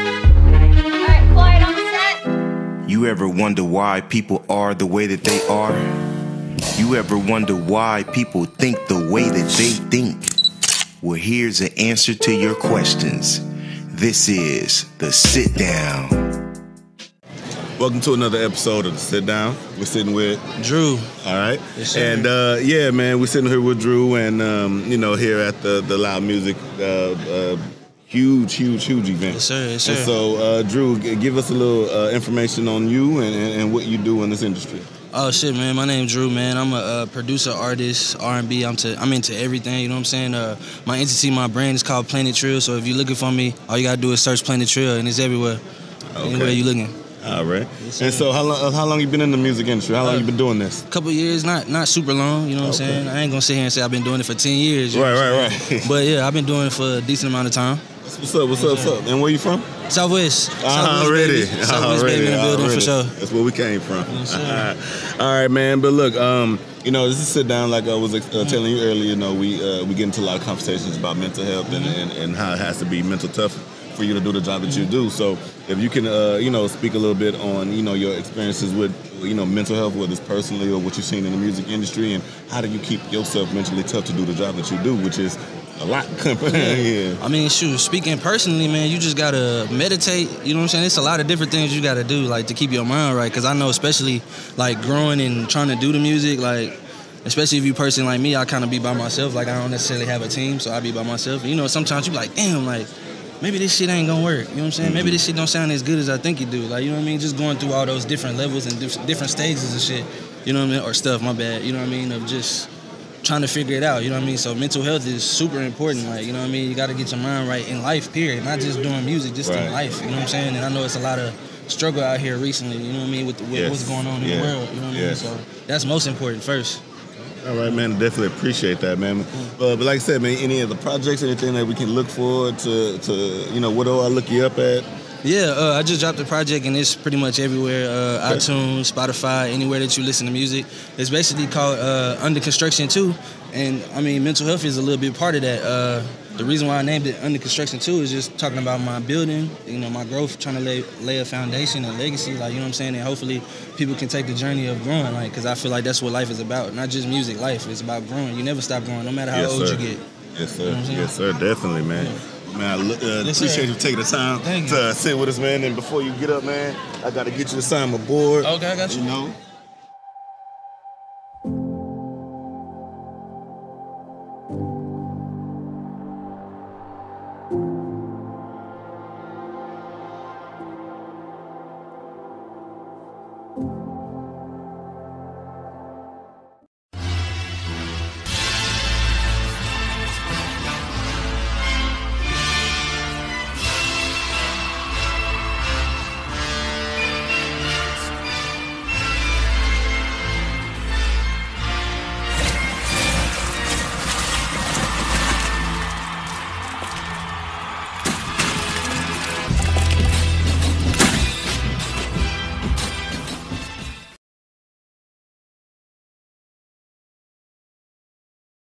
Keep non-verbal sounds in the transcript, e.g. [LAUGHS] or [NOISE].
Alright, quiet on the set. You ever wonder why people are the way that they are? You ever wonder why people think the way that they think? Well, here's an answer to your questions. This is the sit down. Welcome to another episode of the Sit Down. We're sitting with Drew. all right, Yes, and uh, yeah, man, we're sitting here with Drew, and um, you know, here at the the Loud Music, uh, uh, huge, huge, huge event. Yes, sir. Yes, And sir. so, uh, Drew, give us a little uh, information on you and, and, and what you do in this industry. Oh shit, man. My name's Drew, man. I'm a uh, producer, artist, R&B. I'm to I'm into everything. You know what I'm saying? Uh, my entity, my brand is called Planet Trill. So if you're looking for me, all you gotta do is search Planet Trill, and it's everywhere. Okay. Anywhere you looking. All right. Yes, and so, how long uh, how long you been in the music industry? How long Uh, you been doing this? A Couple years, not not super long. You know what Okay. I'm saying? I ain't gonna sit here and say I've been doing it for ten years. Right, right, right. [LAUGHS] But yeah, I've been doing it for a decent amount of time. What's up? What's up? What's up? And where you from? Southwest. Southwest Already, baby. Southwest baby in the building already. for sure. That's where we came from. Yes. [LAUGHS] All right, man. But look, um, you know, this is sit down. Like I was uh, telling you earlier, you know, we uh, we get into a lot of conversations about mental health and, and, and how it has to be mental tough for you to do the job that you do. So if you can, uh, you know, speak a little bit on you know your experiences with you know mental health, whether it's personally or what you've seen in the music industry, and how do you keep yourself mentally tough to do the job that you do, which is a lot. [LAUGHS] yeah. I mean, shoot, speaking personally, man, you just gotta meditate. You know what I'm saying? It's a lot of different things you gotta do, like to keep your mind right. Cause I know, especially like growing and trying to do the music, like especially if you person like me, I kind of be by myself. Like I don't necessarily have a team, so I be by myself. You know, sometimes you be like, damn, like maybe this shit ain't gonna work. You know what I'm saying? Maybe this shit don't sound as good as I think it do. Like you know what I mean? Just going through all those different levels and diff- different stages of shit. You know what I mean? Or stuff. My bad. You know what I mean? Of just trying to figure it out. You know what I mean? So mental health is super important. Like, you know what I mean? You got to get your mind right in life, period. Not just doing music, just Right. in life. You know what I'm saying? And I know it's a lot of struggle out here recently. You know what I mean? With, the, with Yes. what's going on in the world. You know what I Yes. mean? So that's most important first. All right, man. Definitely appreciate that, man. Uh, but like I said, man, any of the projects, anything that we can look forward to, to you know, what do I look you up at? Yeah, uh, I just dropped a project and it's pretty much everywhere. Uh, iTunes, Spotify, anywhere that you listen to music. It's basically called uh, Under Construction 2. And I mean, mental health is a little bit part of that. The reason why I named it Under Construction 2 is just talking about my building, you know, my growth, trying to lay, lay a foundation, a legacy, like, you know what I'm saying? And hopefully people can take the journey of growing, like, because I feel like that's what life is about. Not just music, life. It's about growing. You never stop growing, no matter how Yes, old sir. you get. Yes, sir. know what yes, sir. Definitely, man. Man, I look, uh, Yes, sir. appreciate you taking the time Thank to uh, sit with us, man. And before you get up, man, I got to get you to sign my board. Okay, I got you. You know,